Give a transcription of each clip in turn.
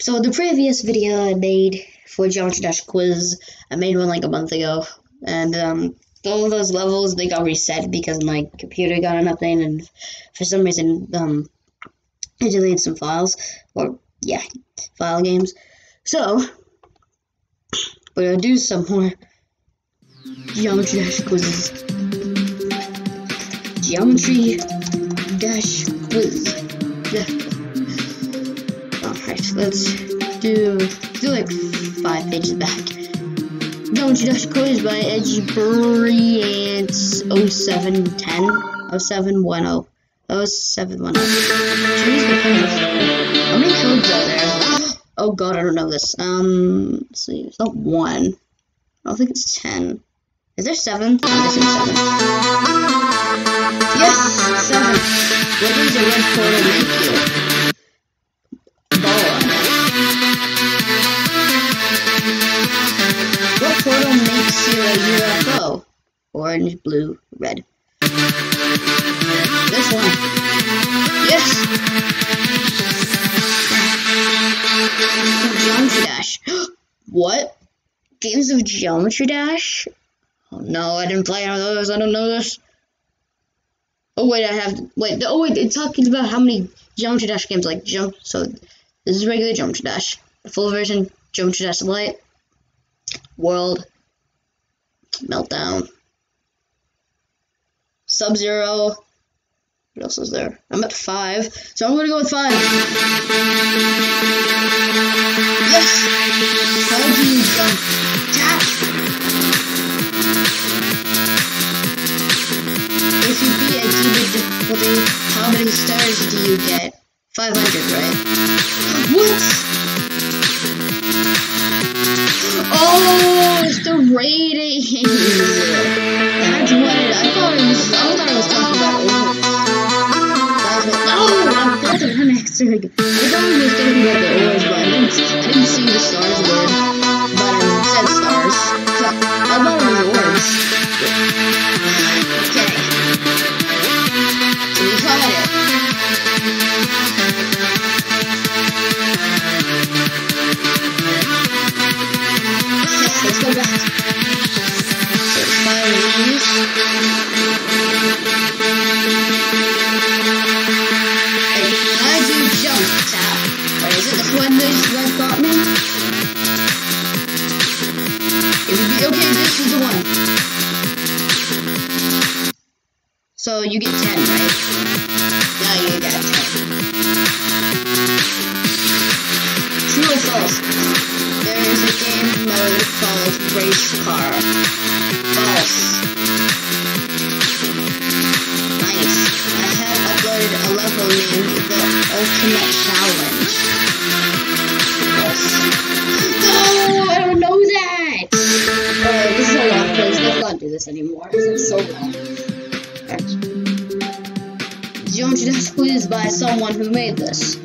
So the previous video I made for Geometry Dash quiz, I made one like a month ago, and um, all those levels they got reset because my computer got an update, and for some reason um, I deleted some files, or yeah, file games. So we're gonna do some more Geometry Dash quizzes. Geometry Dash quiz. Yeah. Alright, let's do do like five pages back. Don't you dash quiz by Edgy Brilliant 0710 0710 0710. How many codes are there? Oh god, I don't know this. Um, let's see, it's not one. I don't think it's ten. Is there seven? I'm guessing seven. Yes, seven. What does a red portal make you? Orange, blue, red. This one. Yes! Geometry Dash. what? Games of Geometry Dash? Oh no, I didn't play any of those. I don't know this. Oh wait, I have. Wait, oh wait, it's talking about how many Geometry Dash games like jump. So this is regular Geometry Dash. The full version, Geometry Dash Lite, World, Meltdown, Sub Zero. What else is there? I'm at five, so I'm gonna go with five. Yes! Jump? A how many stars do you get? 500, right? Stars word, but I stars. I it was orbs. Okay. So we caught it. Let's go back. So you jump, tap? Wait, is it the one this red got me? It would be okay, this is the one. So you get 10, right? No, you got 10. True or false? There is a game mode called Race Car. False. Nice. I have uploaded a level named The Ultimate Challenge. Someone who made this.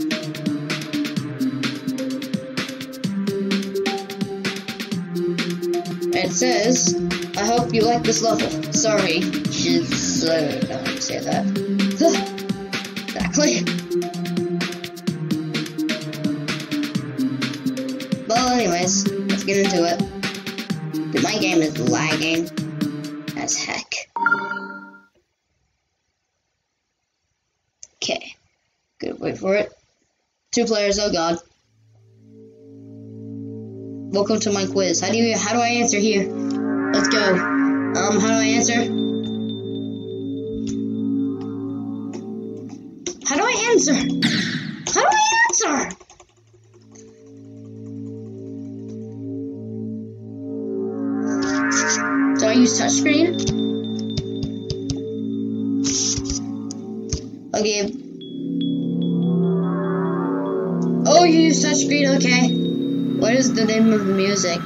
It says, I hope you like this level. Sorry, she's, uh, I don't say that. exactly. Well, anyways, let's get into it. My game is lagging for it. Two players, oh god. Welcome to my quiz. How do you how do I answer here? Let's go. Um, how do I answer? How do I answer? How do I answer? Do I use touchscreen? Okay. Touchscreen, okay. What is the name of the music?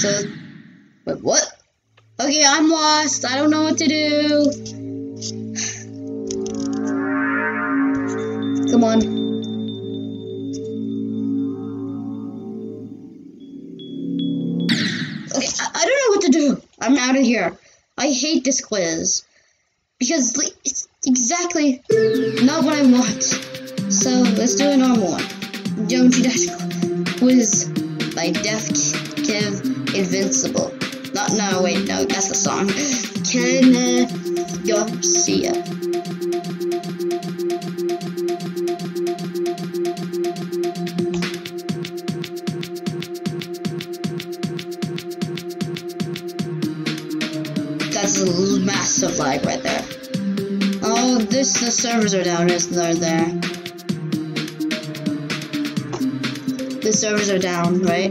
So, wait, what? Okay, I'm lost. I don't know what to do. Come on. Okay, I, I don't know what to do. I'm out of here. I hate this quiz because it's exactly not what I want. So let's do a normal one. Geometry Dash Quiz by Def Kev Invincible. Not, no, wait, no, that's the song. Kenneth Garcia. That's a massive lag right there. Oh, this, the servers are down, is they're there. The servers are down, right?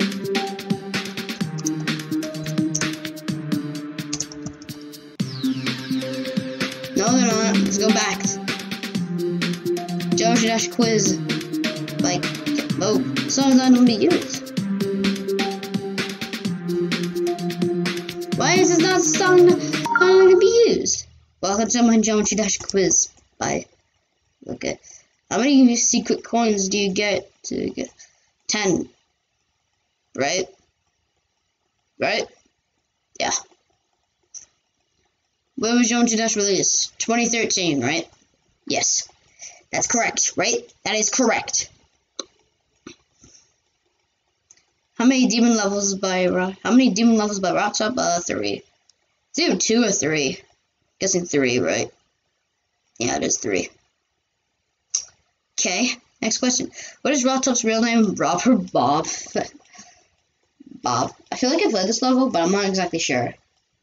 No, they're not. Let's go back. Georgia Dash quiz. Like, oh, songs not to be used. Why is this not song to be used? Welcome to my Geometry Dash quiz. Bye. Look at how many secret coins do you get to get? Ten. Right? Right? Yeah. When was Geometry Dash released? 2013, right? Yes. That's correct, right? That is correct. How many demon levels by how many demon levels by RobTop? Uh, three. It's either two or three. I'm Guessing three, right? Yeah, it is three. Okay, next question. What is RobTop's real name? Robert Bob. Bob. I feel like I've played this level, but I'm not exactly sure.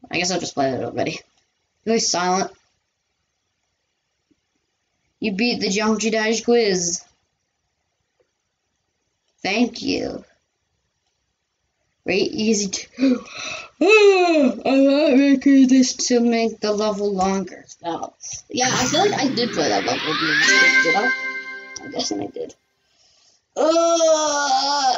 I guess I've just played it already. Really silent. You beat the Geometry Dash quiz. Thank you. Very easy to. I'm not making this to make the level longer. So, yeah, I feel like I did play that level. Did I? I'm guessing I did. Uh,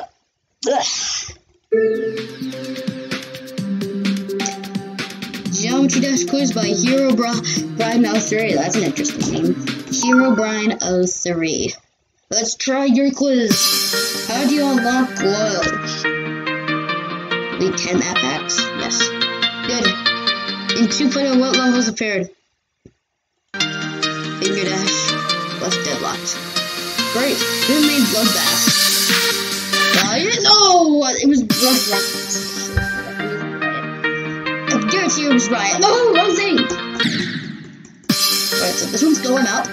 Geometry Dash Quiz by Hero Bra- Brian 03. That's an interesting name. Hero Brian 03. Let's try your quiz. How do you unlock glow? Lead 10 map packs? Yes. Good. In 2.0, what levels appeared? Fingerdash. Left Deadlocked. Great. Made Bloodbath? You didn't know! It was Bloodbath. I guarantee it was right. No, wrong thing! Alright, so this one's going up.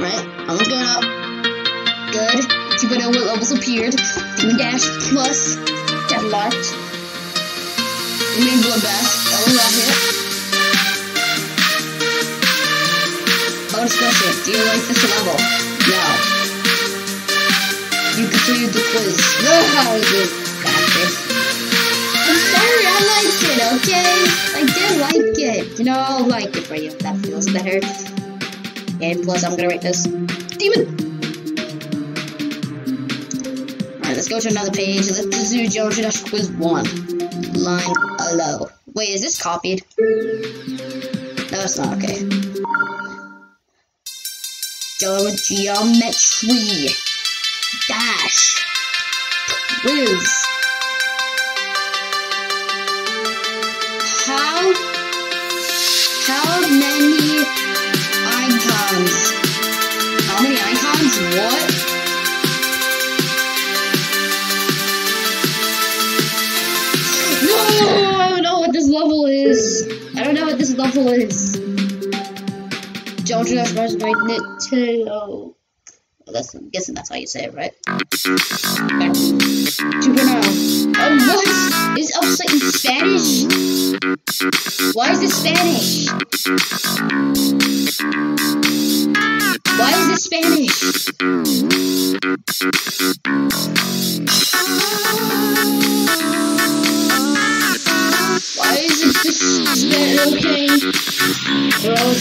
Right, that one's going up. Good. 2.0 what levels appeared. Demon Dash plus Deadlocked. We made Bloodbath. That was right here. Bonus question. Do you like this level? No. You completed the quiz. No, how is it? Practice. I'm sorry, I liked it, okay? I did like it. You know, I'll like it for you that feels better. And plus, I'm gonna write this. Demon! Alright, let's go to another page. Let's do Geometry Dash Quiz 1. Line below. Wait, is this copied? No, it's not, okay. Geometry Dash Quiz. How how many icons? How many icons? What? No, I don't know what this level is. I don't know what this level is. Guys rush? Oh, that's I'm guessing that's how you say it, right? Now. Oh, what? Is upside in Spanish? Why is this Spanish? Why is it Spanish? This is getting okay. We're always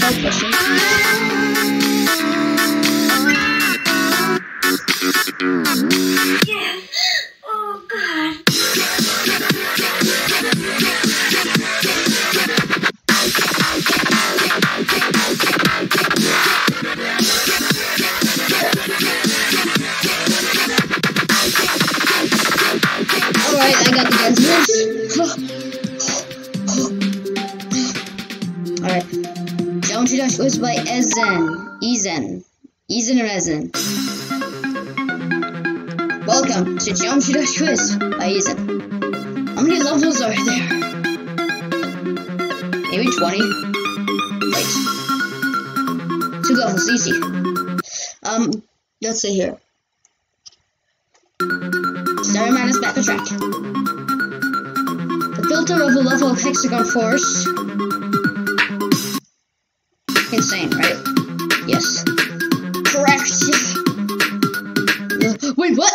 Resin. Welcome to Geometry Dash Quiz by Eason. How many levels are there? Maybe 20? Wait. Two levels, easy. Um, let's see here. Starry Man is back on track. The filter of a level of hexagon force. Insane, right? Yes. Wait, what?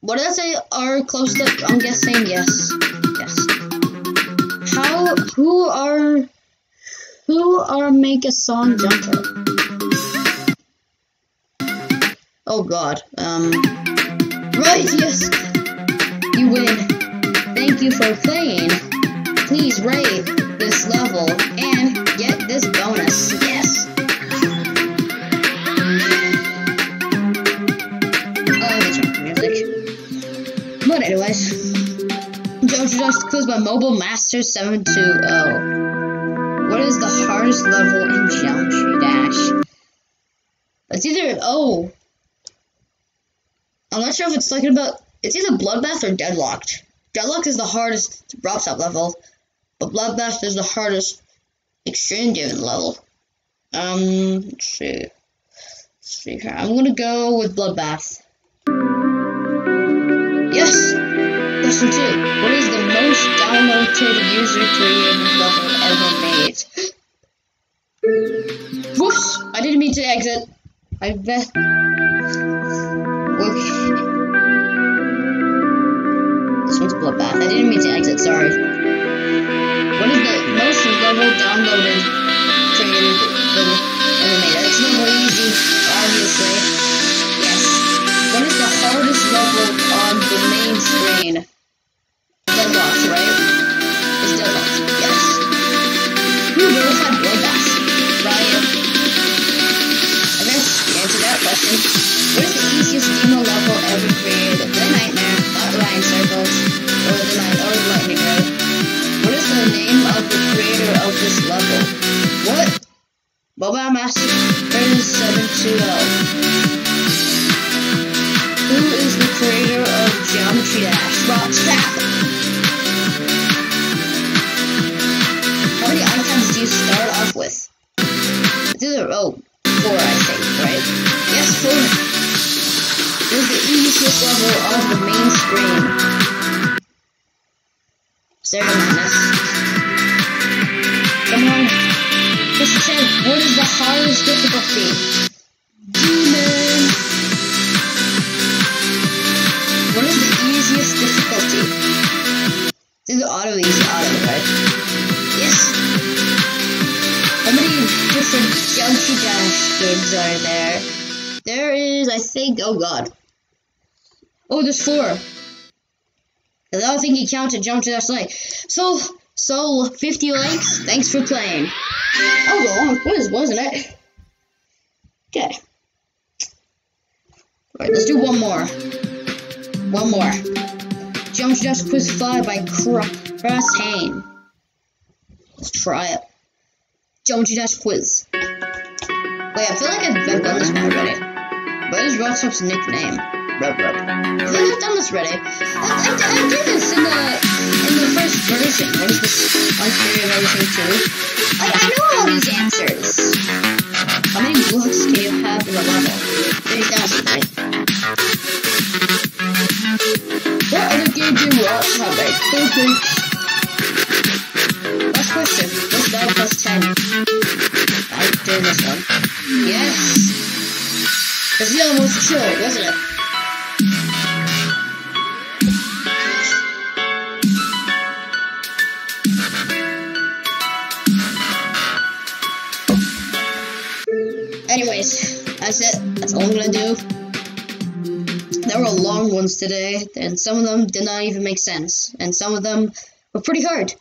What did I say? Are close to? I'm guessing yes. Yes. How? Who are? Who are make a song jumper? Oh God. Um. Right. Yes. You win. Thank you for playing. Please rate this level and get this bonus. Anyways, Geometry Dash Quiz by Mobile Master 720. What is the hardest level in Geometry Dash? It's either, oh. I'm not sure if it's talking about, it's either Bloodbath or Deadlocked. Deadlocked is the hardest RobTop level, but Bloodbath is the hardest extreme demon level. Um, let's see. Let's see here. I'm gonna go with Bloodbath. Yes! Question two. What is the most downloaded user created level ever made? Whoops! I didn't mean to exit. I bet. Okay. This one's Bloodbath. I didn't mean to exit, sorry. What is the most level downloaded With level created the nightmare, outline circles, or the lightning. What is the name of the creator of this level? What? Mobile Master 3720. Who is the creator of Geometry Dash? RobTop! How many items do you start off with? Do the rope. 4, I think, right? Yes, 4. It was the easiest level of the main screen. Zero. Come on. This check, what is the hardest difficulty? Demon! What is the easiest difficulty? Do the auto easy auto, right? Different Geometry Dash games are there? There is, I think, oh god. Oh, there's four. I don't think he counted Geometry Dash Lite. So, so, 50 likes, thanks for playing. That was long quiz, wasn't it? Okay. Alright, let's do one more. One more. Jump Dash Quiz Fly by Cross Hain. Let's try it. Geometry Dash Quiz. Wait, I feel like I've, I've done this one already. What is RobTop's nickname? Rub Rub. I think I've done this already. I, I, I did this in the in the first version. What is this? Unfair version 2? I, I know all these answers. How many blocks can you have in a level? 3,000, right? What other game do you watch? Have like perfect. Question. What's 9 plus 10? I did this one. Yes! Because the other was chill, wasn't it? Anyways, that's it. That's all I'm gonna do. There were long ones today, and some of them did not even make sense, and some of them were pretty hard.